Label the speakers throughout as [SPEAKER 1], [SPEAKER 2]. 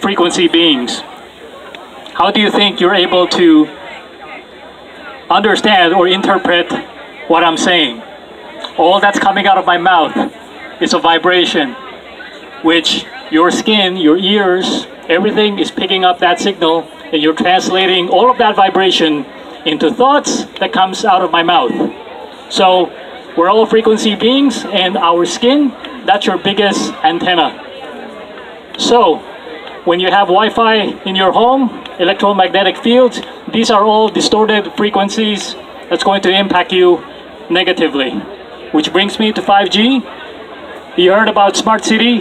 [SPEAKER 1] frequency beings. How do you think you're able to understand or interpret what I'm saying? All that's coming out of my mouth is a vibration, which your skin, your ears, everything is picking up that signal and you're translating all of that vibration into thoughts that comes out of my mouth. So we're all frequency beings and our skin, that's your biggest antenna. So when you have Wi-Fi in your home, electromagnetic fields, these are all distorted frequencies that's going to impact you negatively. Which brings me to 5G. You heard about smart city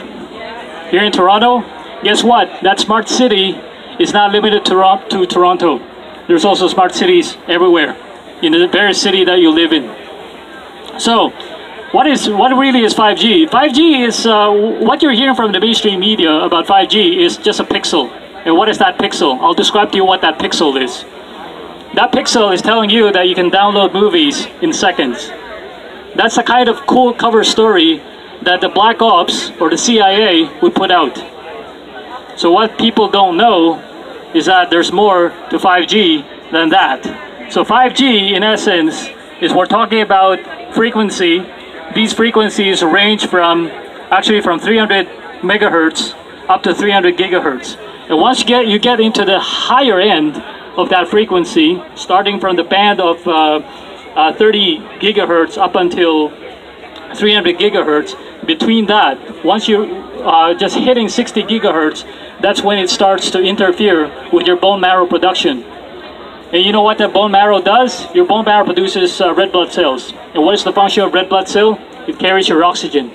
[SPEAKER 1] here in Toronto? Guess what? That smart city is not limited to, to Toronto. There's also smart cities everywhere in the very city that you live in. So, what is what really is 5G? 5G is uh, what you're hearing from the mainstream media about 5G is just a pixel. And what is that pixel? I'll describe to you what that pixel is. That pixel is telling you that you can download movies in seconds. That's the kind of cool cover story that the Black Ops or the CIA would put out. So what people don't know is that there's more to 5G than that. So 5G, in essence, is we're talking about frequency. These frequencies range from, actually from 300 megahertz up to 300 gigahertz. And once you get, you get into the higher end of that frequency, starting from the band of uh, uh, 30 gigahertz up until 300 gigahertz, between that, once you're uh, just hitting 60 gigahertz, that's when it starts to interfere with your bone marrow production. And you know what the bone marrow does? Your bone marrow produces uh, red blood cells. And what is the function of red blood cell? It carries your oxygen.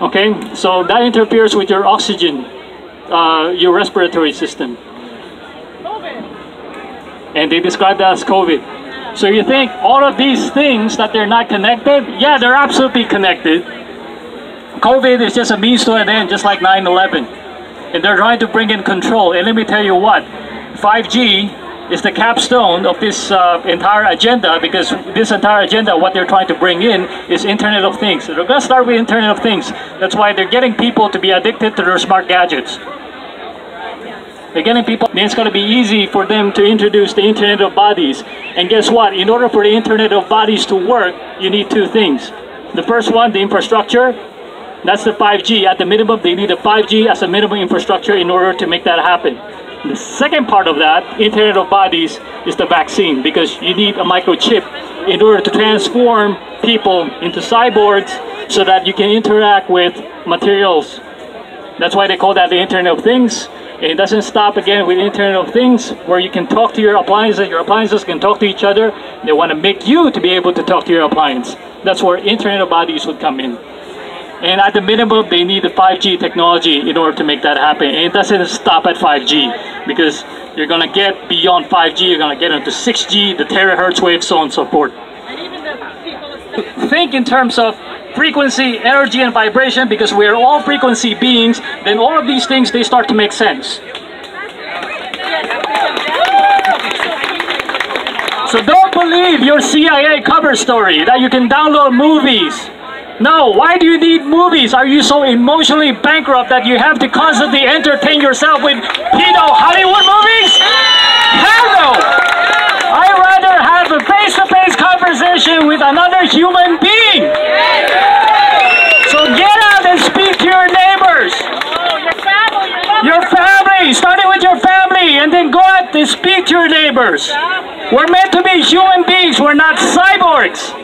[SPEAKER 1] Okay, so that interferes with your oxygen, uh, your respiratory system. And they describe that as COVID. So you think all of these things that they're not connected? Yeah, they're absolutely connected. COVID is just a means to an end, just like 9-11. And they're trying to bring in control. And let me tell you what, 5G is the capstone of this uh, entire agenda because this entire agenda, what they're trying to bring in is Internet of Things. They're going to start with Internet of Things. That's why they're getting people to be addicted to their smart gadgets. They're getting people, it's going to be easy for them to introduce the Internet of Bodies. And guess what? In order for the Internet of Bodies to work, you need two things. The first one, the infrastructure, that's the 5G. At the minimum, they need a 5G as a minimum infrastructure in order to make that happen. The second part of that, Internet of Bodies, is the vaccine because you need a microchip in order to transform people into cyborgs so that you can interact with materials. That's why they call that the Internet of Things. It doesn't stop again with Internet of Things where you can talk to your appliances, your appliances can talk to each other. They want to make you to be able to talk to your appliance. That's where Internet of Bodies would come in. And at the minimum, they need the 5G technology in order to make that happen. And it doesn't stop at 5G because you're going to get beyond 5G, you're going to get into 6G, the terahertz wave, so on and so forth. Think in terms of frequency, energy, and vibration because we're all frequency beings, then all of these things, they start to make sense. So don't believe your CIA cover story that you can download movies no, why do you need movies? Are you so emotionally bankrupt that you have to constantly entertain yourself with pedo Hollywood movies? Hell no! I'd rather have a face-to-face -face conversation with another human being. So get out and speak to your neighbors. Your family, starting with your family, and then go out and speak to your neighbors. We're meant to be human beings, we're not cyborgs.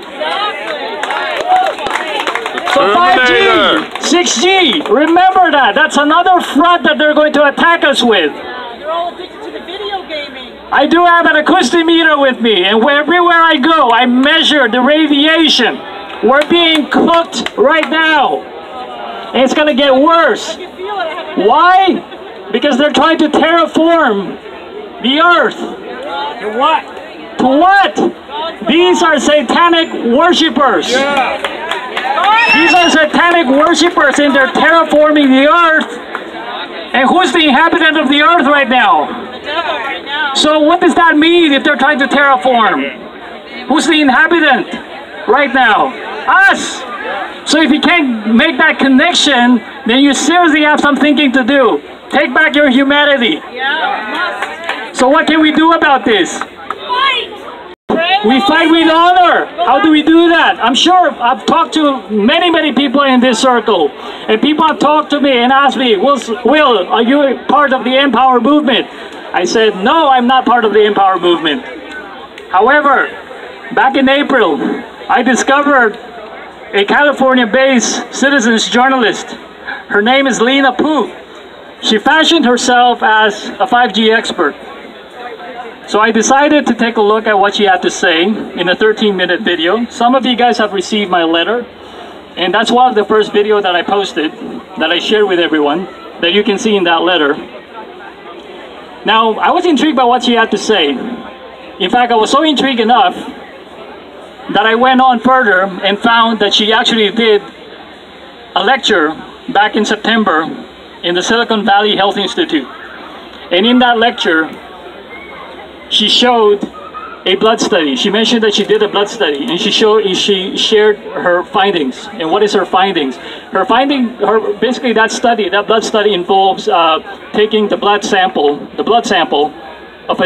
[SPEAKER 1] So 5G, 6G, remember that. That's another front that they're going to attack us with.
[SPEAKER 2] They're all addicted to the video gaming.
[SPEAKER 1] I do have an Acoustimeter with me, and everywhere I go, I measure the radiation. We're being cooked right now. And it's going to get worse. Why? Because they're trying to terraform the earth.
[SPEAKER 2] To what?
[SPEAKER 1] To what? These are satanic worshippers.
[SPEAKER 2] Yeah.
[SPEAKER 1] These are satanic worshippers and they're terraforming the earth. And who's the inhabitant of the earth right now? So what does that mean if they're trying to terraform? Who's the inhabitant right now? Us! So if you can't make that connection, then you seriously have some thinking to do. Take back your humanity. So what can we do about this? We fight with honor. How do we do that? I'm sure I've talked to many, many people in this circle. And people have talked to me and asked me, Will, Will are you part of the Empower movement? I said, no, I'm not part of the Empower movement. However, back in April, I discovered a California-based citizens journalist. Her name is Lena Pu. She fashioned herself as a 5G expert. So I decided to take a look at what she had to say in a 13 minute video. Some of you guys have received my letter, and that's one of the first video that I posted that I shared with everyone that you can see in that letter. Now, I was intrigued by what she had to say. In fact, I was so intrigued enough that I went on further and found that she actually did a lecture back in September in the Silicon Valley Health Institute. And in that lecture, she showed a blood study. She mentioned that she did a blood study, and she showed she shared her findings. And what is her findings? Her finding, her basically that study, that blood study involves uh, taking the blood sample, the blood sample of a